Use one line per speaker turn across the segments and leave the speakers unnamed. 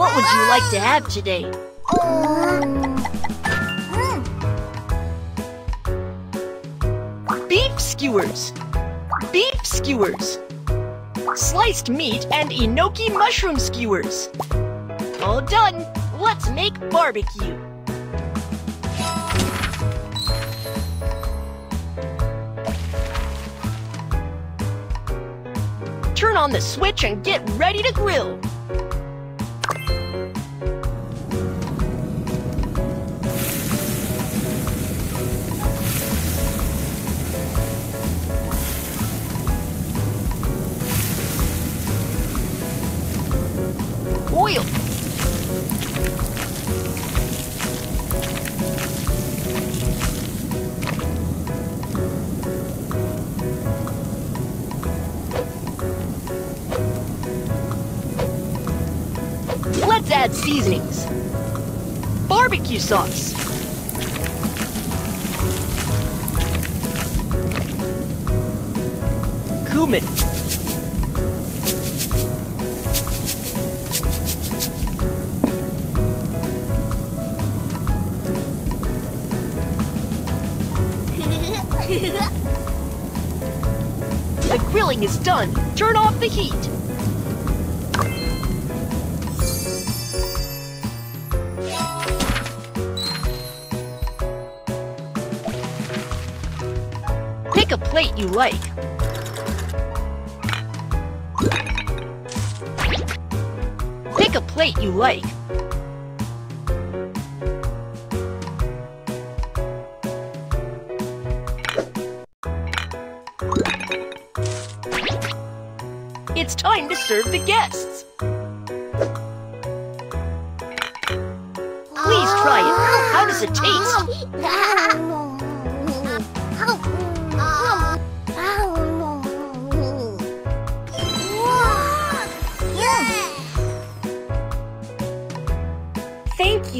What would you like to have today? Beef skewers. Beef skewers. Sliced meat and enoki mushroom skewers. All done. Let's make barbecue. Turn on the switch and get ready to grill. Let's add seasonings. Barbecue sauce. Cumin. The grilling is done. Turn off the heat. Pick a plate you like. Pick a plate you like. It's time to serve the guests. Please try it. How does it taste?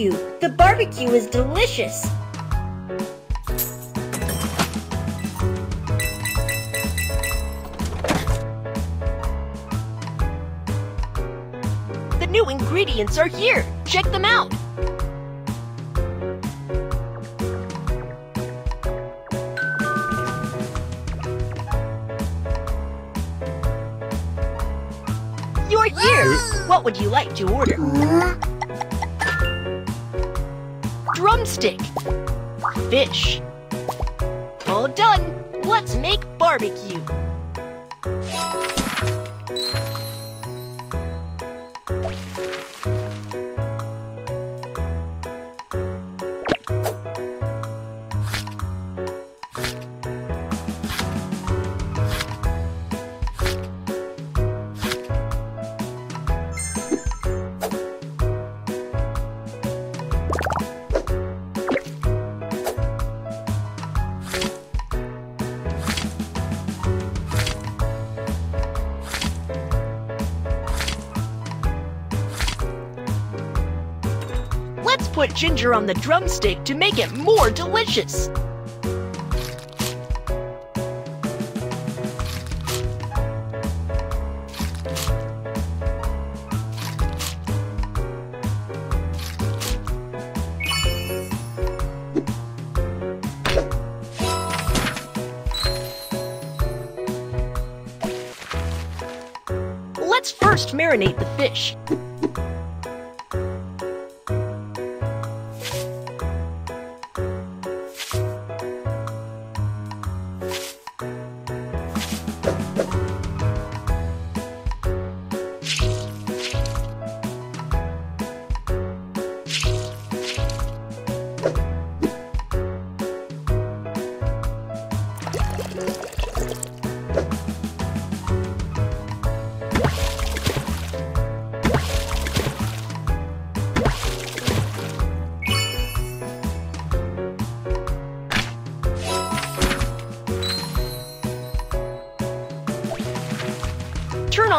You. The barbecue is delicious.
The new ingredients are here. Check them out. You're here. What would you like to order? Drumstick. Fish. All done. Let's make barbecue. Let's put ginger on the drumstick to make it more delicious. Let's first marinate the fish.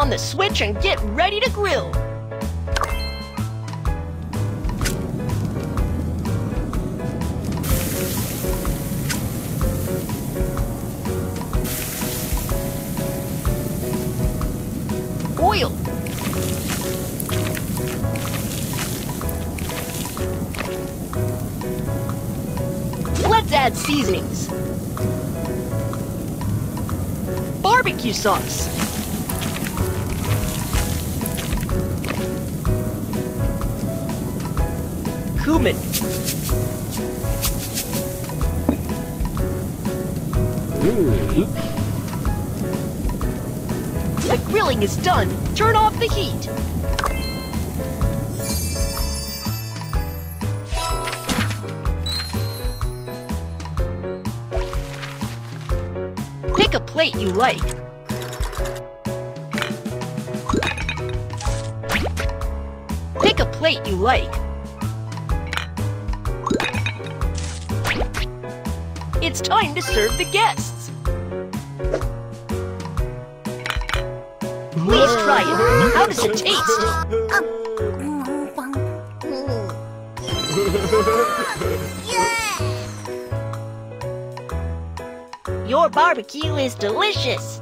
On the switch and get ready to grill. Oil. Let's add seasonings. Barbecue sauce. The grilling is done. Turn off the heat. Pick a plate you like. Pick a plate you like. It's time to serve the guests. Please try it. How does it taste? Your barbecue is delicious.